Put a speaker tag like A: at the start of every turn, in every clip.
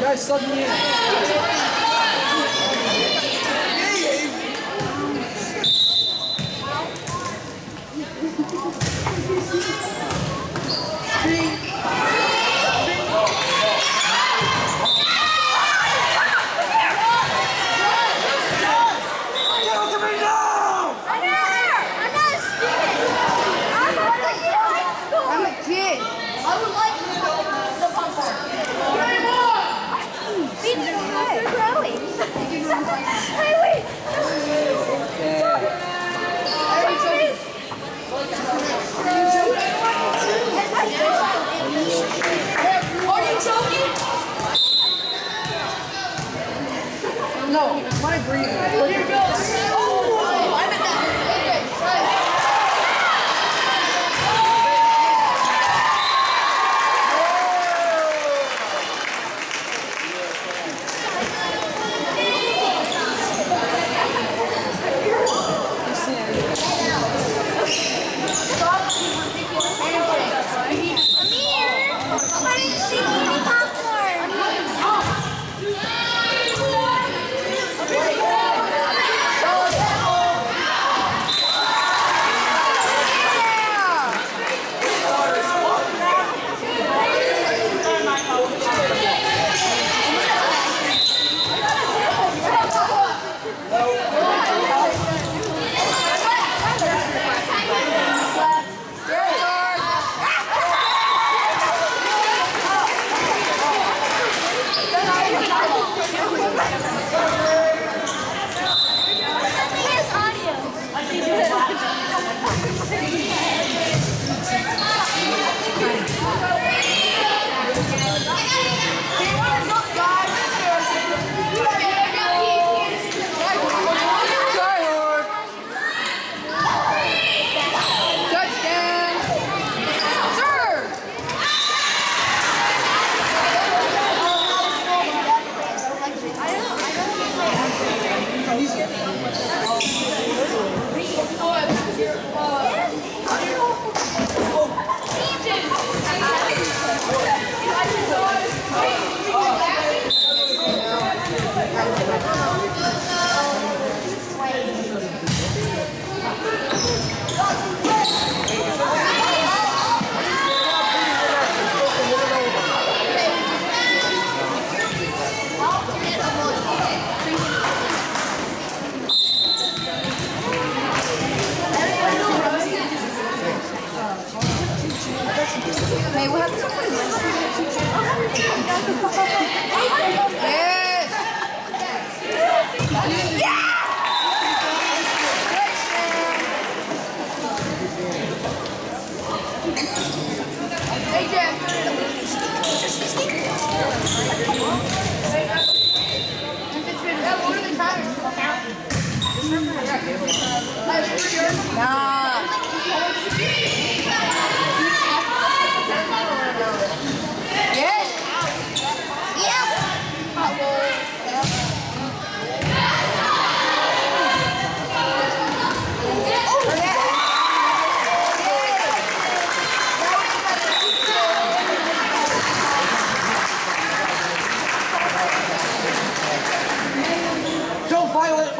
A: Guys, sub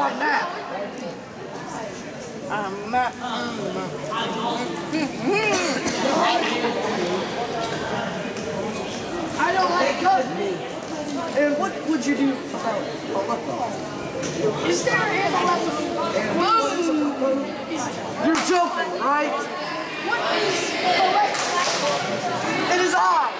B: like that.
A: I'm not.
B: I don't like goat.
A: And what would you do about it?
B: Is there an electrical?
A: You're joking, right? What is electrical?
B: It is I,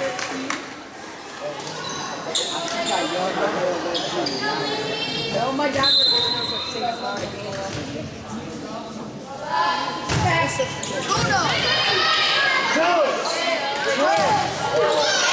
B: Oh
A: my God, we're going to
C: sing a song again. Uno. Dos. Tres.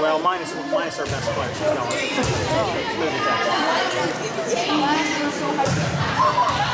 C: Well, minus, minus our best player. She's going. She's moving back.